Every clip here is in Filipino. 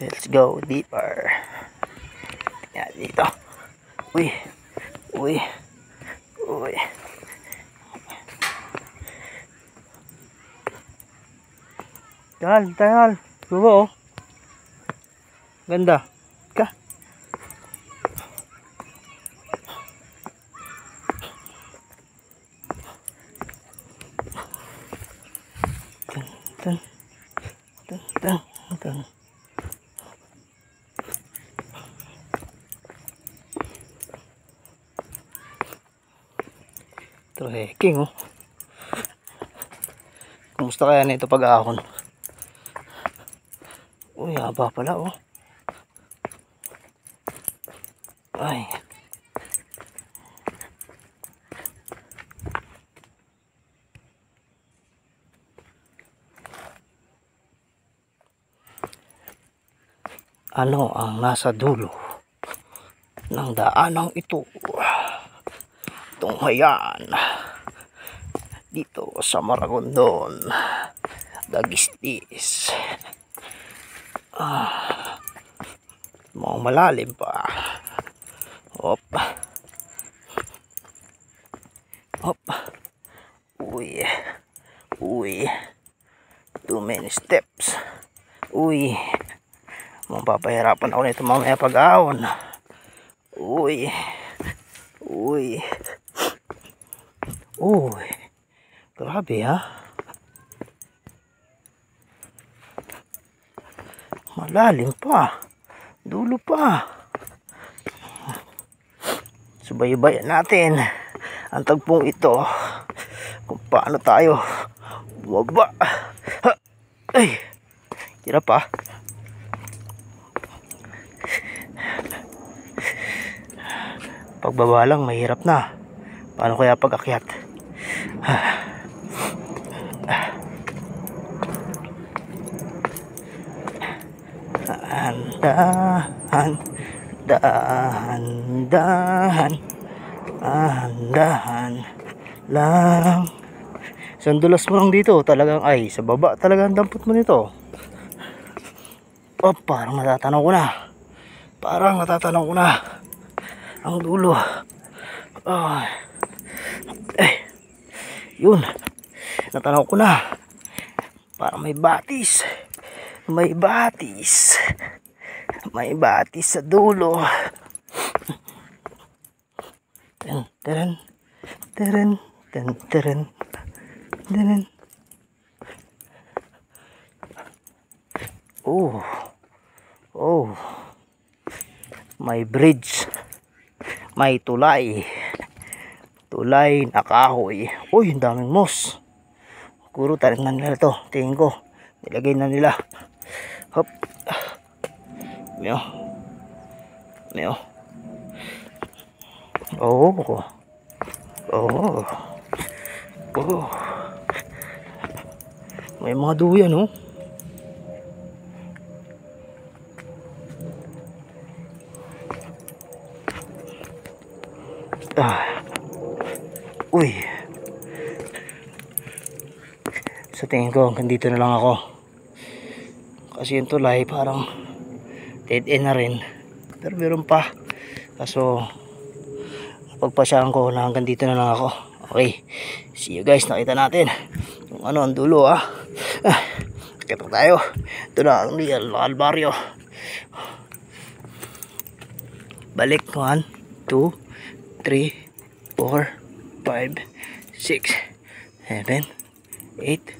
Let's go deeper. Yan, dito. Uy. Uy. Uy. Tal, tal. Gubo oh. Ganda. Ka. Tan, tan. Tan, tan, tan. Trekking oh. Kumusta kaya nito pag-ahon? Uy, haba pala oh. Ay. Ano ang nasa dulo ng daanang ito? Tunghayan. Dito sa Maragondon. Dagistis. Ah, mga malalim pa. Hop. Hop. Uy. Uy. Too many steps. Uy. Mapapahirapan ako nito mamaya pag-ahon. Uy. Uy. Uy. Grabe ha. Malalim pa. Dulo pa. Subaybayan natin ang tagpong ito kung paano tayo bumaba. Ha! Ay! Hirap pa. Pagbaba lang mahirap na. Paano kaya pag akyat? Dahan, dahan, dahan, dahan, dahan lang. Sandulas mo lang dito, talagang ay, sa baba talagang dampot mo nito. Oh, parang natatanaw ko na. Parang natatanaw ko na. Ang dulo. Oh. Yun. Natanaw ko na. Parang may batis. May batis. May batis sa dulo. Tan, taran, taran, tan, taran, taran. Oh. Oh. May bridge. May tulay. Tulay na kahoy. Uy, ang daming moss. Siguro tarik na nila to. Tingin ko. Nilagay na nila. Hop. Mio. Mio. Oh. Oh. Oh. May mga duyan, oh. Ah. Tingin ko, dito na lang ako. Kasi yung tulay parang dead end na rin. Pero meron pa. Kaso, pagpasyahan ko na hanggang dito na lang ako. Okay. See you guys. Nakita natin. Yung ano, ang dulo ah. ah kita tayo. Ito na ang real Albaryo. Balik. 1, 2, 3, 4, 5, 6, 7, 8,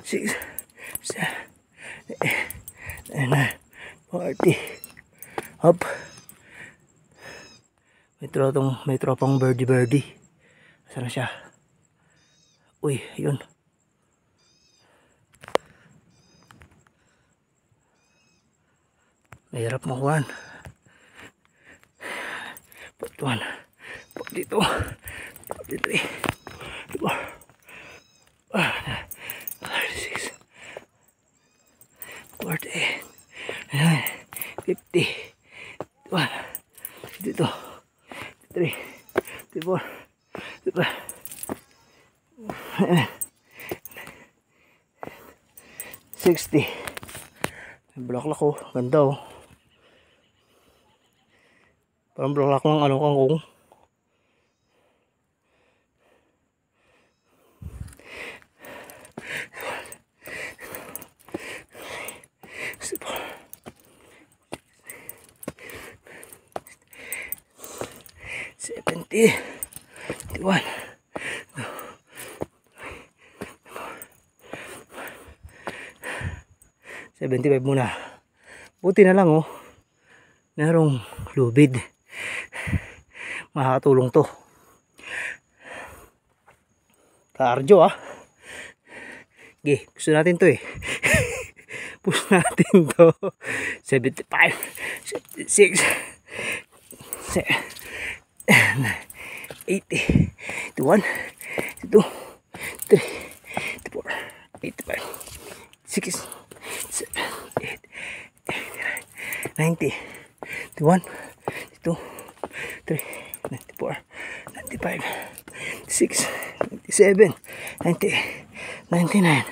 6, 7, 8, 9, 40. Hop. May tropang, may tropang birdie birdie. Saan na siya? Uy, yun. Mahirap makuhan. 41, 42, 43, 44, 36, 48, 50, 51, 52, 53, 54, 55, 60. May bulaklak ko. Ganda oh. Parang bulaklak ng ano kangkong. Seventy, one, 75 muna. Buti na lang oh. Merong lubid. Makakatulong to. Kaarjo ah. Okay, gusto natin to eh. Push natin to. 75, 76, 80, 81, 82, 3, 84, 85, 6, 7, 8, 8, 9, 90, 91, 92, 3, 94, 95, 6, 97, 90, 99,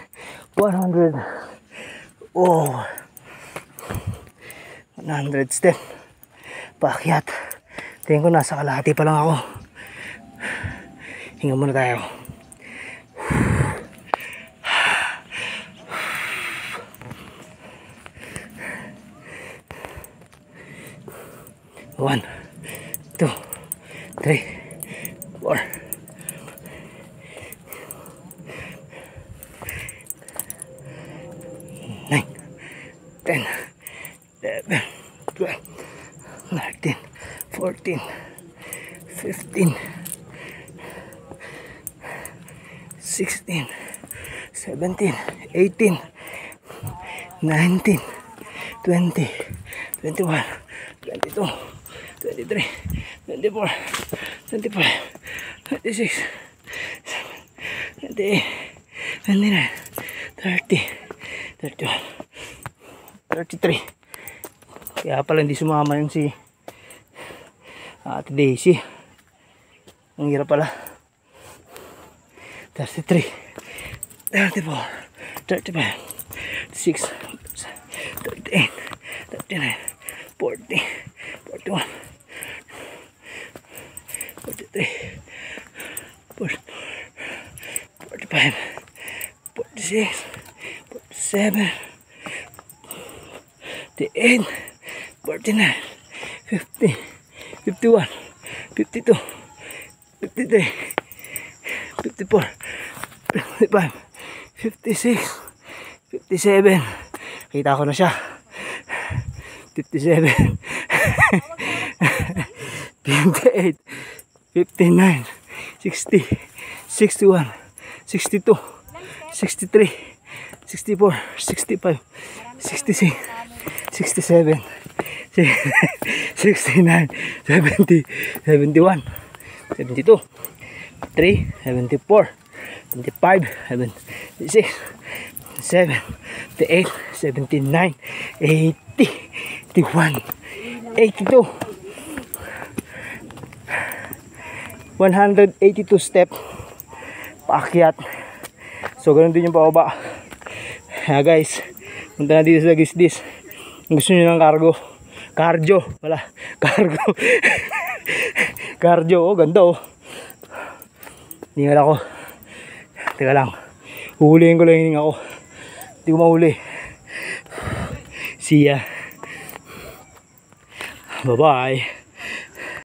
100. Oh. 100 step. Paakyat. Tingin ko nasa kalahati pa lang ako. Hinga muna tayo. One, two, three, 17, 18, 19, 20, 21, 22, 23, 24, 25, 26, 28, 29, 30, 31, 33. Kaya pala hindi sumama yung si Ate Daisy. Ang hirap pala. 33. 34, 35, 36, 38, 39, 40, 41, 43, 44, 45, 46, 47, 48, 49, 50, 51, 52, 53, 54, 55, 56, 57. Kita ko na siya. 57, 58, 59, 60, 61, 62, 63, 64, 65, 66, 67, 69, 70, 71, 72, 3, 74, 75, 76, 7, 78, 79, 80, 81, 82, 182 step. Paakyat. So ganun din yung pababa. Kaya guys punta na dito sa gisdis. Gusto nyo ng cargo cardio. Wala cargo. Cardio oh ganda oh. Hingal ako teka lang. Huhulihin ko lang yung hininga ko. Hindi ko mahuli. See ya. Bye bye